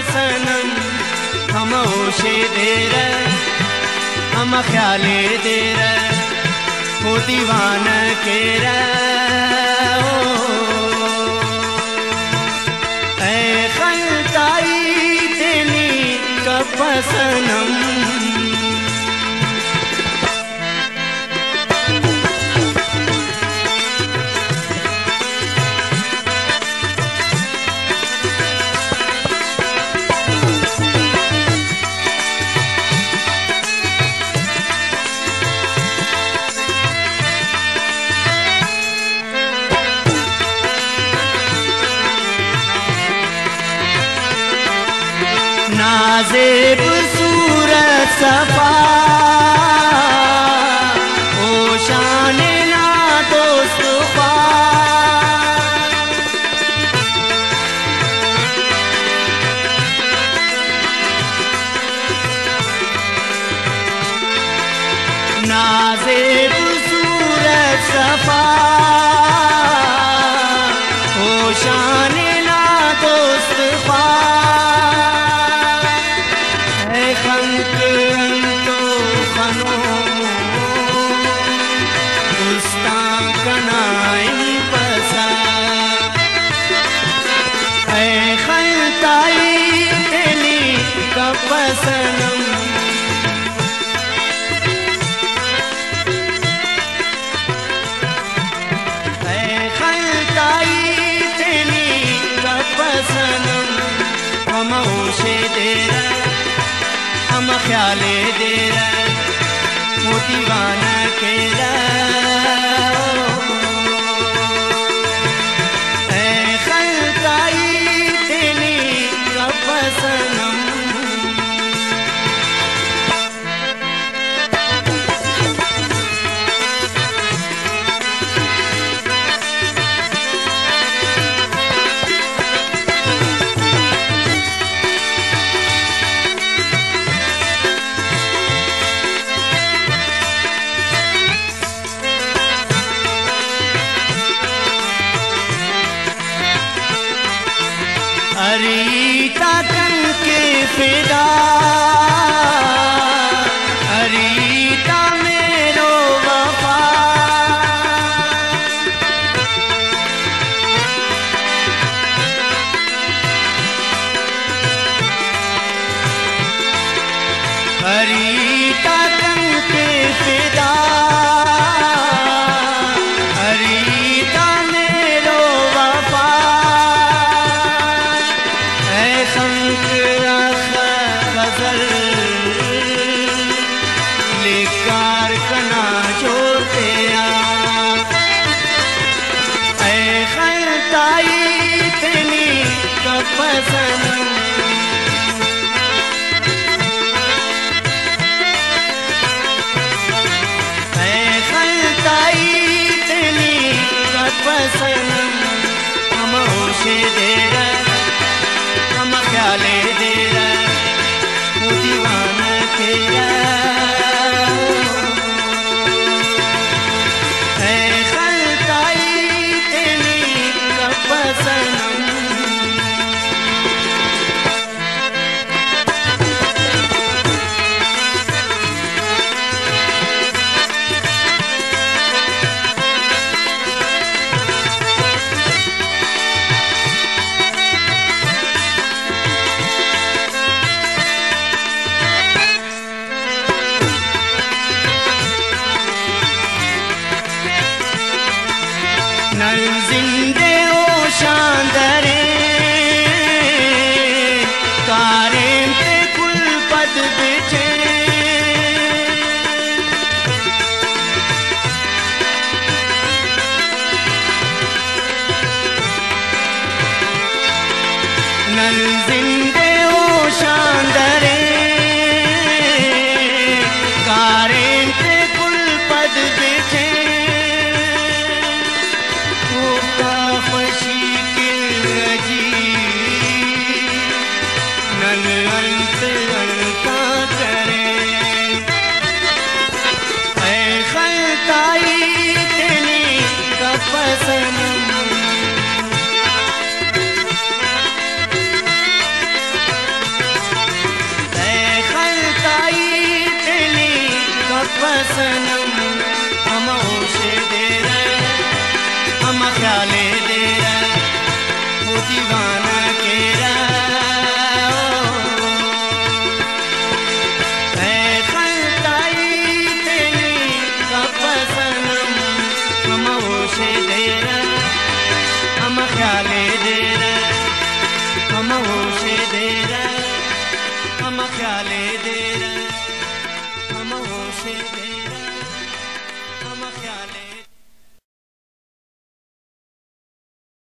कपसनम हम होशे दे हम ख्याले दे हो दीवान के नाजेब सूरत सफ़ा। ओ शान ना दोस्त नाजेब हम होशे दे हम ख्याले दे रहा वो दीवाना के तेनी कपसनम हम होशे दे हम ख्याले दे? चांद हम होशे दे रहे हम ख्याले दे रहे वो दीवाना